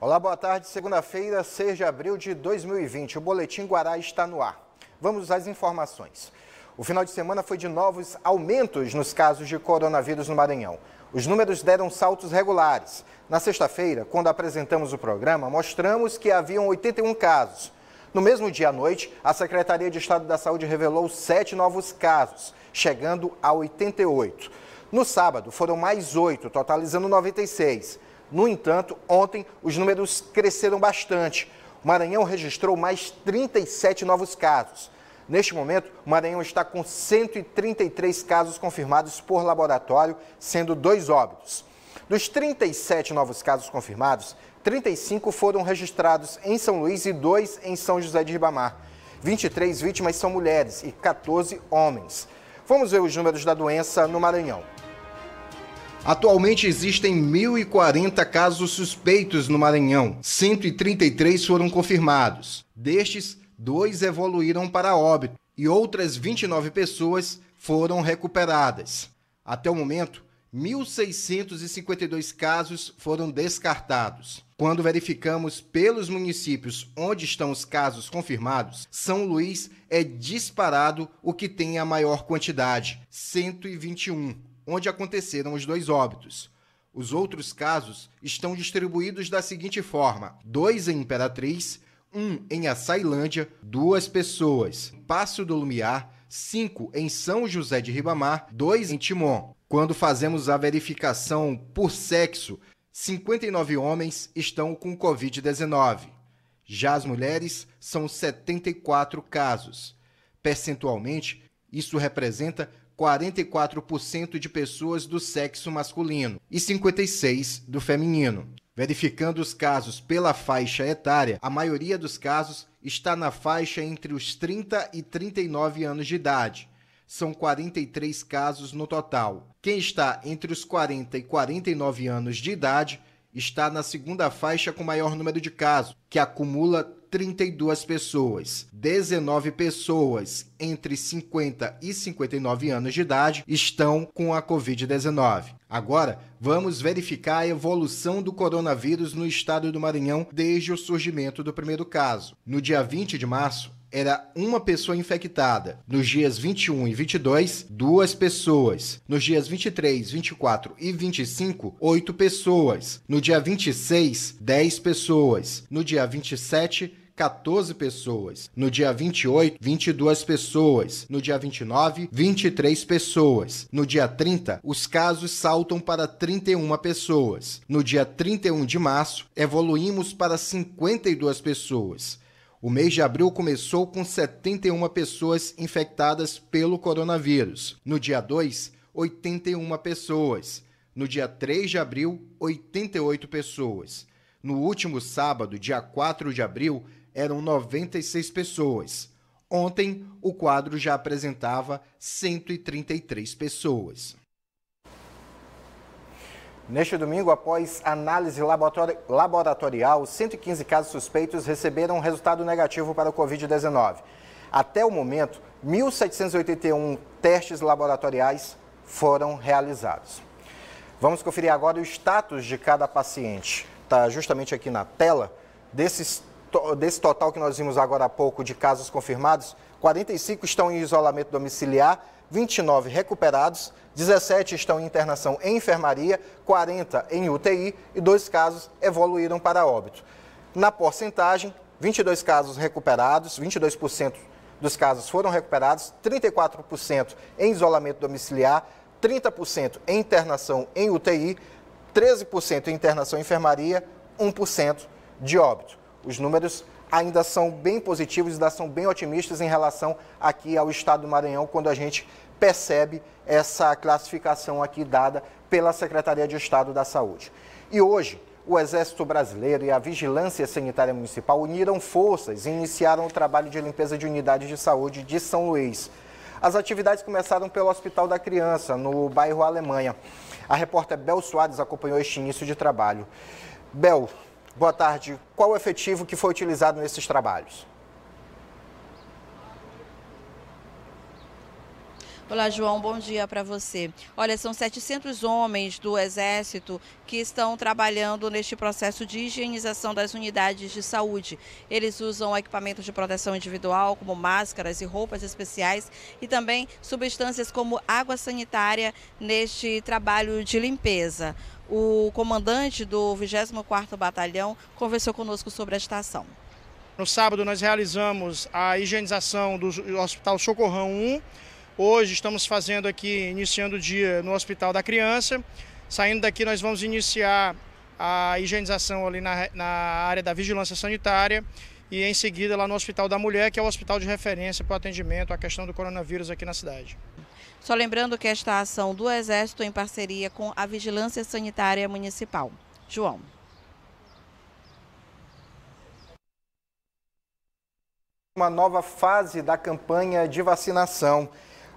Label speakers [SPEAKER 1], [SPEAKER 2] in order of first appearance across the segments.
[SPEAKER 1] Olá, boa tarde. Segunda-feira, 6 de abril de 2020. O Boletim Guará está no ar. Vamos às informações. O final de semana foi de novos aumentos nos casos de coronavírus no Maranhão. Os números deram saltos regulares. Na sexta-feira, quando apresentamos o programa, mostramos que haviam 81 casos. No mesmo dia à noite, a Secretaria de Estado da Saúde revelou sete novos casos, chegando a 88. No sábado, foram mais oito, totalizando 96. No entanto, ontem os números cresceram bastante. O Maranhão registrou mais 37 novos casos. Neste momento, o Maranhão está com 133 casos confirmados por laboratório, sendo dois óbitos. Dos 37 novos casos confirmados, 35 foram registrados em São Luís e dois em São José de Ribamar. 23 vítimas são mulheres e 14 homens. Vamos ver os números da doença no Maranhão.
[SPEAKER 2] Atualmente existem 1.040 casos suspeitos no Maranhão. 133 foram confirmados. Destes, dois evoluíram para óbito e outras 29 pessoas foram recuperadas. Até o momento, 1.652 casos foram descartados. Quando verificamos pelos municípios onde estão os casos confirmados, São Luís é disparado o que tem a maior quantidade, 121 onde aconteceram os dois óbitos. Os outros casos estão distribuídos da seguinte forma: dois em Imperatriz, um em Açailândia, duas pessoas. Passo do Lumiar, cinco em São José de Ribamar, dois em Timon. Quando fazemos a verificação por sexo, 59 homens estão com Covid-19. Já as mulheres são 74 casos. Percentualmente, isso representa 44% de pessoas do sexo masculino e 56% do feminino. Verificando os casos pela faixa etária, a maioria dos casos está na faixa entre os 30 e 39 anos de idade. São 43 casos no total. Quem está entre os 40 e 49 anos de idade está na segunda faixa com maior número de casos, que acumula 32 pessoas. 19 pessoas entre 50 e 59 anos de idade estão com a Covid-19. Agora, vamos verificar a evolução do coronavírus no estado do Maranhão desde o surgimento do primeiro caso. No dia 20 de março, era uma pessoa infectada. Nos dias 21 e 22, duas pessoas. Nos dias 23, 24 e 25, oito pessoas. No dia 26, 10 pessoas. No dia 27, 14 pessoas. No dia 28, 22 pessoas. No dia 29, 23 pessoas. No dia 30, os casos saltam para 31 pessoas. No dia 31 de março, evoluímos para 52 pessoas. O mês de abril começou com 71 pessoas infectadas pelo coronavírus. No dia 2, 81 pessoas. No dia 3 de abril, 88 pessoas. No último sábado, dia 4 de abril, eram 96 pessoas. Ontem, o quadro já apresentava 133 pessoas.
[SPEAKER 1] Neste domingo, após análise laboratorial, 115 casos suspeitos receberam resultado negativo para o Covid-19. Até o momento, 1.781 testes laboratoriais foram realizados. Vamos conferir agora o status de cada paciente. Está justamente aqui na tela. Desses, desse total que nós vimos agora há pouco de casos confirmados, 45 estão em isolamento domiciliar, 29 recuperados, 17 estão em internação em enfermaria, 40 em UTI e dois casos evoluíram para óbito. Na porcentagem, 22 casos recuperados, 22% dos casos foram recuperados, 34% em isolamento domiciliar, 30% em internação em UTI, 13% em internação em enfermaria, 1% de óbito. Os números ainda são bem positivos, ainda são bem otimistas em relação aqui ao estado do Maranhão, quando a gente percebe essa classificação aqui dada pela Secretaria de Estado da Saúde. E hoje, o Exército Brasileiro e a Vigilância Sanitária Municipal uniram forças e iniciaram o trabalho de limpeza de unidades de saúde de São Luís. As atividades começaram pelo Hospital da Criança, no bairro Alemanha. A repórter Bel Soares acompanhou este início de trabalho. Bel, boa tarde. Qual o efetivo que foi utilizado nesses trabalhos?
[SPEAKER 3] Olá, João, bom dia para você. Olha, são 700 homens do Exército que estão trabalhando neste processo de higienização das unidades de saúde. Eles usam equipamentos de proteção individual, como máscaras e roupas especiais, e também substâncias como água sanitária neste trabalho de limpeza. O comandante do 24º Batalhão conversou conosco sobre a estação.
[SPEAKER 4] No sábado nós realizamos a higienização do Hospital Socorrão 1, Hoje estamos fazendo aqui, iniciando o dia no Hospital da Criança. Saindo daqui nós vamos iniciar a higienização ali na, na área da vigilância sanitária e em seguida lá no Hospital da Mulher, que é o hospital de referência para o atendimento à questão do coronavírus aqui na cidade.
[SPEAKER 3] Só lembrando que esta ação do Exército em parceria com a Vigilância Sanitária Municipal. João.
[SPEAKER 1] Uma nova fase da campanha de vacinação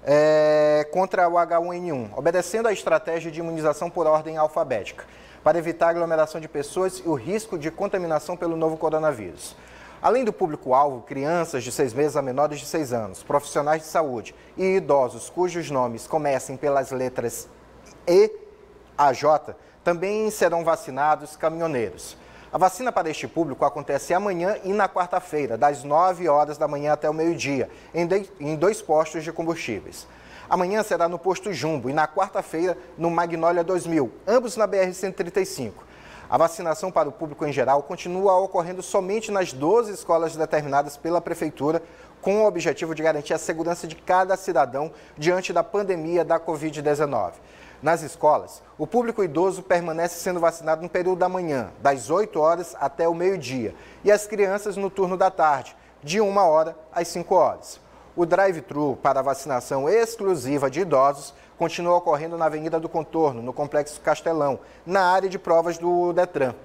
[SPEAKER 1] é, contra o H1N1, obedecendo à estratégia de imunização por ordem alfabética, para evitar a aglomeração de pessoas e o risco de contaminação pelo novo coronavírus. Além do público-alvo, crianças de seis meses a menores de seis anos, profissionais de saúde e idosos cujos nomes comecem pelas letras E a J, também serão vacinados caminhoneiros. A vacina para este público acontece amanhã e na quarta-feira, das 9 horas da manhã até o meio-dia, em dois postos de combustíveis. Amanhã será no posto Jumbo e na quarta-feira no Magnólia 2000, ambos na BR-135. A vacinação para o público em geral continua ocorrendo somente nas 12 escolas determinadas pela Prefeitura, com o objetivo de garantir a segurança de cada cidadão diante da pandemia da Covid-19. Nas escolas, o público idoso permanece sendo vacinado no período da manhã, das 8 horas até o meio-dia, e as crianças no turno da tarde, de 1 hora às 5 horas. O drive-thru para vacinação exclusiva de idosos continua ocorrendo na Avenida do Contorno, no Complexo Castelão, na área de provas do Detran.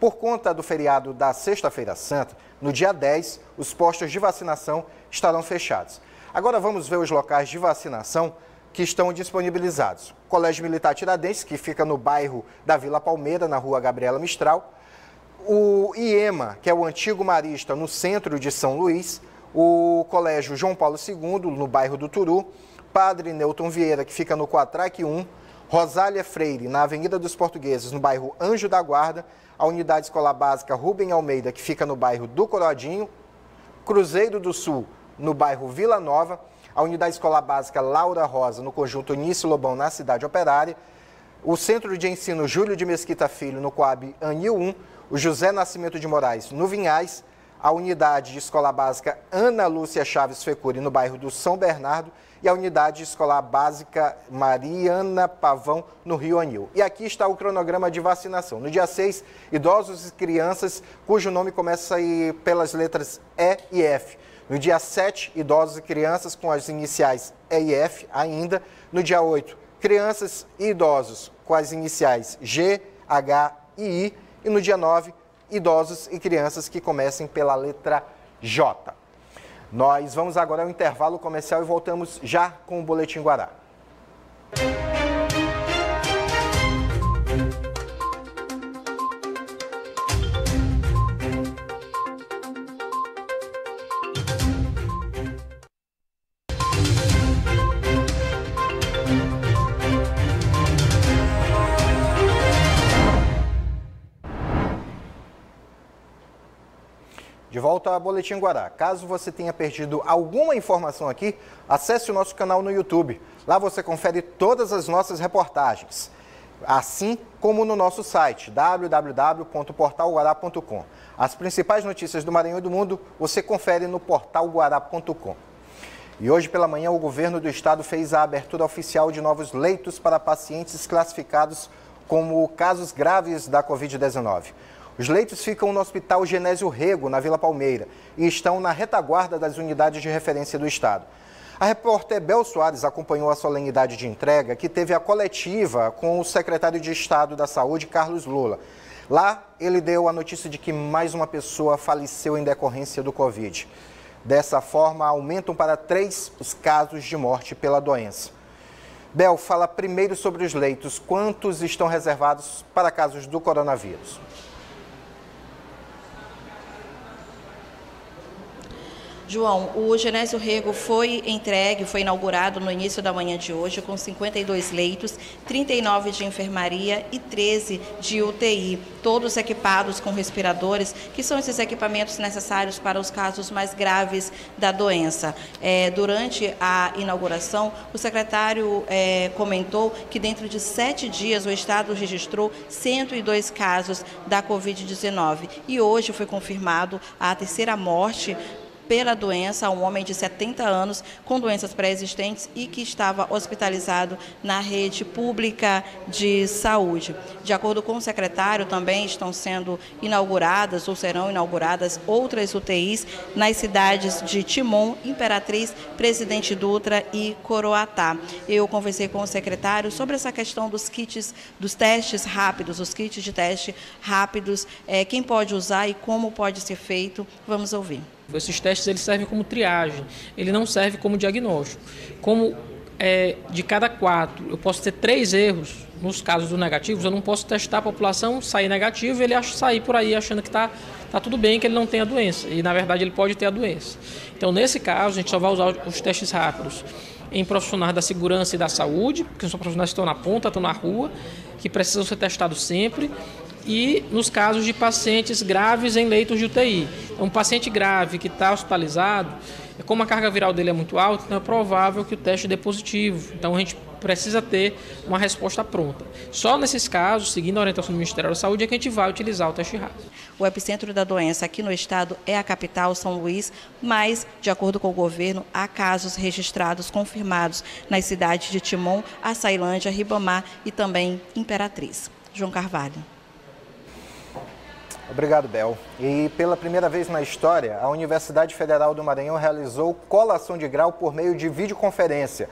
[SPEAKER 1] Por conta do feriado da Sexta-feira Santa, no dia 10, os postos de vacinação estarão fechados. Agora vamos ver os locais de vacinação que estão disponibilizados. Colégio Militar Tiradentes, que fica no bairro da Vila Palmeira, na rua Gabriela Mistral. O IEMA, que é o antigo marista, no centro de São Luís. O Colégio João Paulo II, no bairro do Turu. Padre Newton Vieira, que fica no Quatraque 1. Rosália Freire, na Avenida dos Portugueses, no bairro Anjo da Guarda. A Unidade Escolar Básica Rubem Almeida, que fica no bairro do Corodinho. Cruzeiro do Sul, no bairro Vila Nova a Unidade Escolar Básica Laura Rosa, no conjunto Nice Lobão, na cidade operária, o Centro de Ensino Júlio de Mesquita Filho, no Coab Anil 1, o José Nascimento de Moraes, no Vinhais, a Unidade de Escolar Básica Ana Lúcia Chaves Fecuri, no bairro do São Bernardo, e a Unidade Escolar Básica Mariana Pavão, no Rio Anil. E aqui está o cronograma de vacinação. No dia 6, idosos e crianças cujo nome começa aí pelas letras E e F. No dia 7, idosos e crianças com as iniciais E e F ainda. No dia 8, crianças e idosos com as iniciais G, H e I. E no dia 9, idosos e crianças que comecem pela letra J. Nós vamos agora ao intervalo comercial e voltamos já com o Boletim Guará. Volta ao Boletim Guará. Caso você tenha perdido alguma informação aqui, acesse o nosso canal no YouTube. Lá você confere todas as nossas reportagens, assim como no nosso site www.portalguará.com. As principais notícias do Maranhão e do mundo você confere no portalguará.com. E hoje pela manhã o governo do estado fez a abertura oficial de novos leitos para pacientes classificados como casos graves da Covid-19. Os leitos ficam no Hospital Genésio Rego, na Vila Palmeira, e estão na retaguarda das unidades de referência do Estado. A repórter Bel Soares acompanhou a solenidade de entrega que teve a coletiva com o secretário de Estado da Saúde, Carlos Lula. Lá, ele deu a notícia de que mais uma pessoa faleceu em decorrência do Covid. Dessa forma, aumentam para três os casos de morte pela doença. Bel, fala primeiro sobre os leitos. Quantos estão reservados para casos do coronavírus?
[SPEAKER 3] João, o Genésio Rego foi entregue, foi inaugurado no início da manhã de hoje com 52 leitos, 39 de enfermaria e 13 de UTI, todos equipados com respiradores, que são esses equipamentos necessários para os casos mais graves da doença. É, durante a inauguração, o secretário é, comentou que dentro de sete dias o Estado registrou 102 casos da Covid-19 e hoje foi confirmado a terceira morte pela doença a um homem de 70 anos com doenças pré-existentes e que estava hospitalizado na rede pública de saúde. De acordo com o secretário, também estão sendo inauguradas ou serão inauguradas outras UTIs nas cidades de Timon, Imperatriz, Presidente Dutra e Coroatá. Eu conversei com o secretário sobre essa questão dos kits, dos testes rápidos, os kits de teste rápidos, é, quem pode usar e como pode ser feito. Vamos ouvir.
[SPEAKER 5] Esses testes eles servem como triagem, ele não serve como diagnóstico. como é, de cada quatro eu posso ter três erros nos casos dos negativos, eu não posso testar a população, sair negativo e ele sair por aí achando que está tá tudo bem, que ele não tem a doença. E na verdade ele pode ter a doença. Então, nesse caso, a gente só vai usar os testes rápidos em profissionais da segurança e da saúde, que são profissionais que estão na ponta, estão na rua, que precisam ser testados sempre e nos casos de pacientes graves em leitos de UTI. Então, um paciente grave que está hospitalizado, como a carga viral dele é muito alta, então é provável que o teste dê positivo. Então a gente precisa ter uma resposta pronta. Só nesses casos, seguindo a orientação do Ministério da Saúde, é que a gente vai utilizar o teste rápido.
[SPEAKER 3] O epicentro da doença aqui no estado é a capital, São Luís, mas, de acordo com o governo, há casos registrados confirmados nas cidades de Timon, Açailândia, Ribamar e também Imperatriz. João Carvalho.
[SPEAKER 1] Obrigado, Bel. E pela primeira vez na história, a Universidade Federal do Maranhão realizou colação de grau por meio de videoconferência.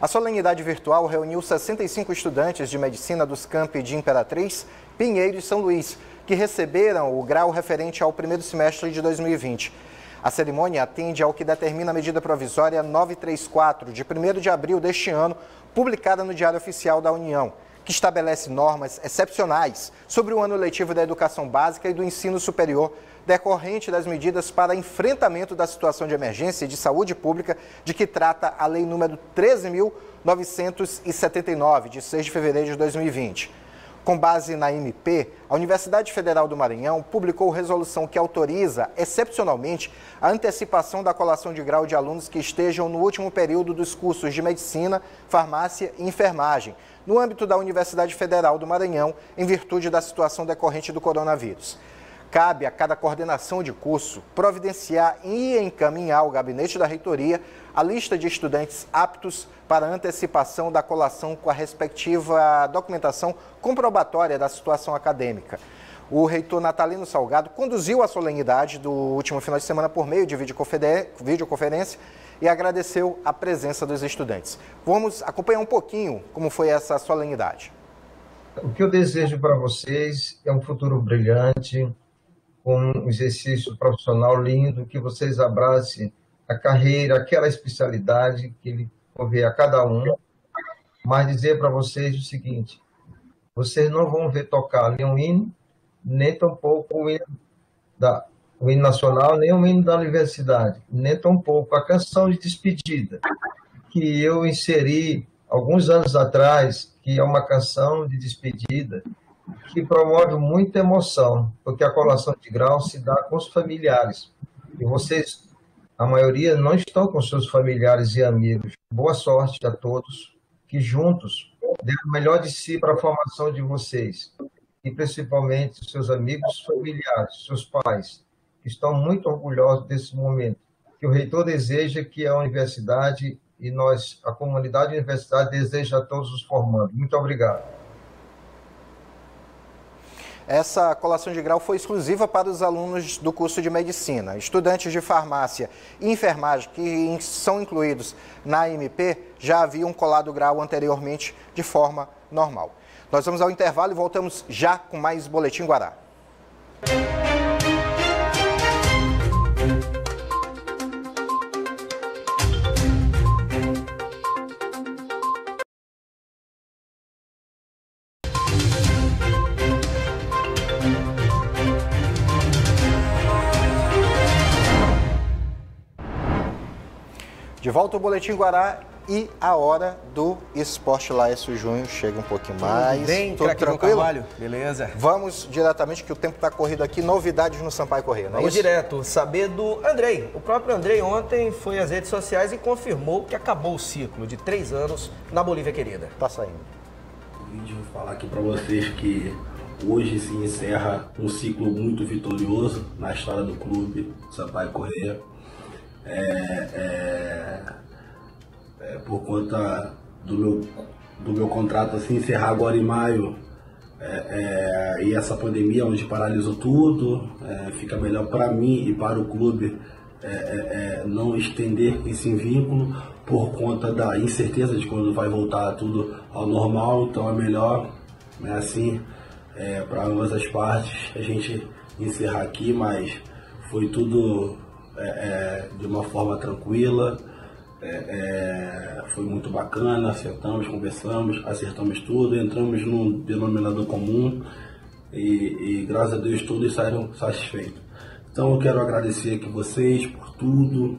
[SPEAKER 1] A solenidade virtual reuniu 65 estudantes de medicina dos campi de Imperatriz, Pinheiro e São Luís, que receberam o grau referente ao primeiro semestre de 2020. A cerimônia atende ao que determina a medida provisória 934, de 1 de abril deste ano, publicada no Diário Oficial da União que estabelece normas excepcionais sobre o ano letivo da educação básica e do ensino superior, decorrente das medidas para enfrentamento da situação de emergência de saúde pública, de que trata a Lei número 13.979, de 6 de fevereiro de 2020. Com base na MP, a Universidade Federal do Maranhão publicou resolução que autoriza, excepcionalmente, a antecipação da colação de grau de alunos que estejam no último período dos cursos de medicina, farmácia e enfermagem, no âmbito da Universidade Federal do Maranhão, em virtude da situação decorrente do coronavírus. Cabe a cada coordenação de curso providenciar e encaminhar ao gabinete da reitoria a lista de estudantes aptos para antecipação da colação com a respectiva documentação comprobatória da situação acadêmica. O reitor Natalino Salgado conduziu a solenidade do último final de semana por meio de videoconferência e agradeceu a presença dos estudantes. Vamos acompanhar um pouquinho como foi essa solenidade.
[SPEAKER 6] O que eu desejo para vocês é um futuro brilhante, com um exercício profissional lindo, que vocês abracem a carreira, aquela especialidade que ele convém a cada um, mas dizer para vocês o seguinte: vocês não vão ver tocar um hino, nem tampouco o hino da, o hino nacional, nem o hino da universidade, nem tampouco a canção de despedida, que eu inseri alguns anos atrás, que é uma canção de despedida, que promove muita emoção, porque a colação de grau se dá com os familiares. E vocês, a maioria, não estão com seus familiares e amigos. Boa sorte a todos, que juntos dêem o melhor de si para a formação de vocês, e principalmente seus amigos familiares, seus pais, estão muito orgulhosos desse momento, que o reitor deseja que a universidade e nós, a comunidade universitária, deseja a todos os formandos. Muito obrigado.
[SPEAKER 1] Essa colação de grau foi exclusiva para os alunos do curso de medicina. Estudantes de farmácia e enfermagem que são incluídos na MP já haviam colado grau anteriormente de forma normal. Nós vamos ao intervalo e voltamos já com mais Boletim Guará. De volta ao Boletim Guará e a hora do Esporte Laércio Junho chega um pouquinho mais.
[SPEAKER 7] Bem,
[SPEAKER 1] Tudo tranquilo?
[SPEAKER 7] Carvalho. Beleza.
[SPEAKER 1] Vamos diretamente, que o tempo está corrido aqui. Novidades no Sampaio Correia, não é
[SPEAKER 7] Vamos
[SPEAKER 1] isso?
[SPEAKER 7] direto. Saber do Andrei. O próprio Andrei ontem foi às redes sociais e confirmou que acabou o ciclo de três anos na Bolívia Querida.
[SPEAKER 1] Tá saindo.
[SPEAKER 8] vídeo vou falar aqui para vocês que hoje se encerra um ciclo muito vitorioso na história do clube Sampaio Correia. É, é, por conta do meu, do meu contrato assim, encerrar agora em maio é, é, e essa pandemia onde paralisou tudo, é, fica melhor para mim e para o clube é, é, é, não estender esse vínculo por conta da incerteza de quando vai voltar tudo ao normal, então é melhor né, assim para ambas as partes a gente encerrar aqui, mas foi tudo de uma forma tranquila. É, é, foi muito bacana, acertamos, conversamos, acertamos tudo, entramos num denominador comum e, e graças a Deus todos saíram satisfeitos. Então eu quero agradecer aqui vocês por tudo,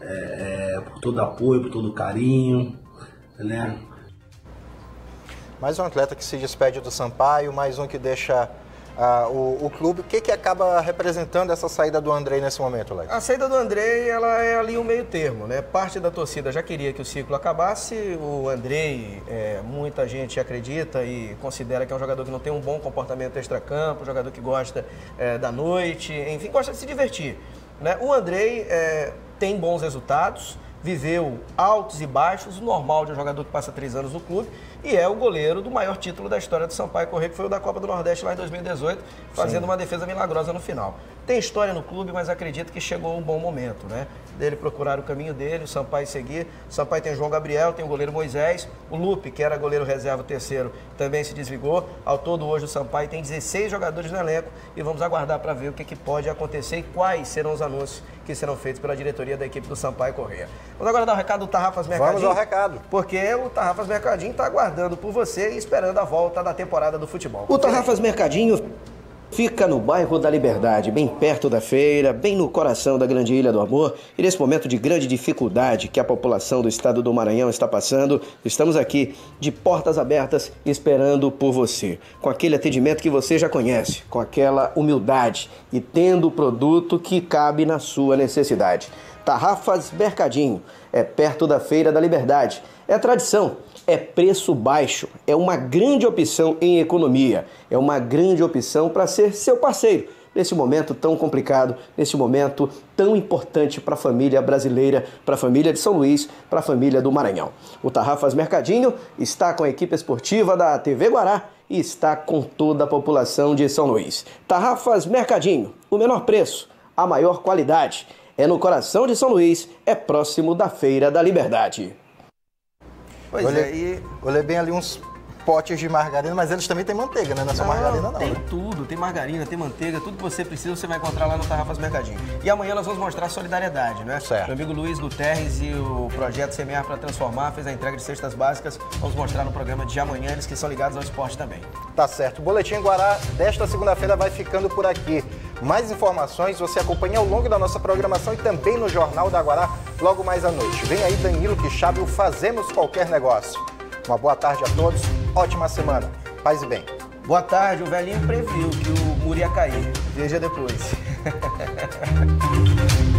[SPEAKER 8] é, é por todo apoio, por todo carinho, né?
[SPEAKER 1] Mais um atleta que se despede do Sampaio, mais um que deixa o, o, clube. O que, que acaba representando essa saída do Andrei nesse momento, Alex?
[SPEAKER 7] A saída do Andrei ela é ali o um meio termo, né? Parte da torcida já queria que o ciclo acabasse. O Andrei, é, muita gente acredita e considera que é um jogador que não tem um bom comportamento extracampo, um jogador que gosta é, da noite, enfim, gosta de se divertir. Né? O Andrei é, tem bons resultados, viveu altos e baixos, o normal de um jogador que passa três anos no clube e é o goleiro do maior título da história do Sampaio Correia, que foi o da Copa do Nordeste lá em 2018, fazendo Sim. uma defesa milagrosa no final. Tem história no clube, mas acredito que chegou um bom momento, né? Dele procurar o caminho dele, o Sampaio seguir. O Sampaio tem o João Gabriel, tem o goleiro Moisés, o Lupe, que era goleiro reserva terceiro, também se desligou. Ao todo, hoje, o Sampaio tem 16 jogadores no elenco e vamos aguardar para ver o que, que pode acontecer e quais serão os anúncios que serão feitos pela diretoria da equipe do Sampaio Correia. Vamos agora dar o recado do Tarrafas Mercadinho.
[SPEAKER 1] Vamos ao recado.
[SPEAKER 7] Porque o Tarrafas Mercadinho está aguardando por você e esperando a volta da temporada do futebol. O Tarrafas Mercadinho Fica no bairro da Liberdade, bem perto da feira, bem no coração da grande Ilha do Amor. E nesse momento de grande dificuldade que a população do estado do Maranhão está passando, estamos aqui de portas abertas esperando por você. Com aquele atendimento que você já conhece, com aquela humildade e tendo o produto que cabe na sua necessidade. Tarrafas Mercadinho, é perto da Feira da Liberdade. É tradição é preço baixo, é uma grande opção em economia, é uma grande opção para ser seu parceiro nesse momento tão complicado, nesse momento tão importante para a família brasileira, para a família de São Luís, para a família do Maranhão. O Tarrafas Mercadinho está com a equipe esportiva da TV Guará e está com toda a população de São Luís. Tarrafas Mercadinho, o menor preço, a maior qualidade. É no coração de São Luís, é próximo da Feira da Liberdade.
[SPEAKER 1] Pois olhei, é, e... olhei bem ali uns potes de margarina, mas eles também têm manteiga, né? Não é só margarina, não.
[SPEAKER 7] Tem
[SPEAKER 1] né?
[SPEAKER 7] tudo, tem margarina, tem manteiga, tudo que você precisa você vai encontrar lá no Tarrafas Mercadinho. E amanhã nós vamos mostrar solidariedade, né?
[SPEAKER 1] Certo.
[SPEAKER 7] Meu amigo Luiz Guterres e o projeto Semear para Transformar fez a entrega de cestas básicas. Vamos mostrar no programa de amanhã, eles que são ligados ao esporte também.
[SPEAKER 1] Tá certo. O Boletim Guará desta segunda-feira vai ficando por aqui. Mais informações você acompanha ao longo da nossa programação e também no Jornal da Guará, logo mais à noite. Vem aí Danilo Quixabe, o Fazemos Qualquer Negócio. Uma boa tarde a todos, ótima semana. Paz e bem.
[SPEAKER 7] Boa tarde, o velhinho previu que o muro ia cair. Veja depois.